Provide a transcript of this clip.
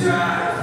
Jesus.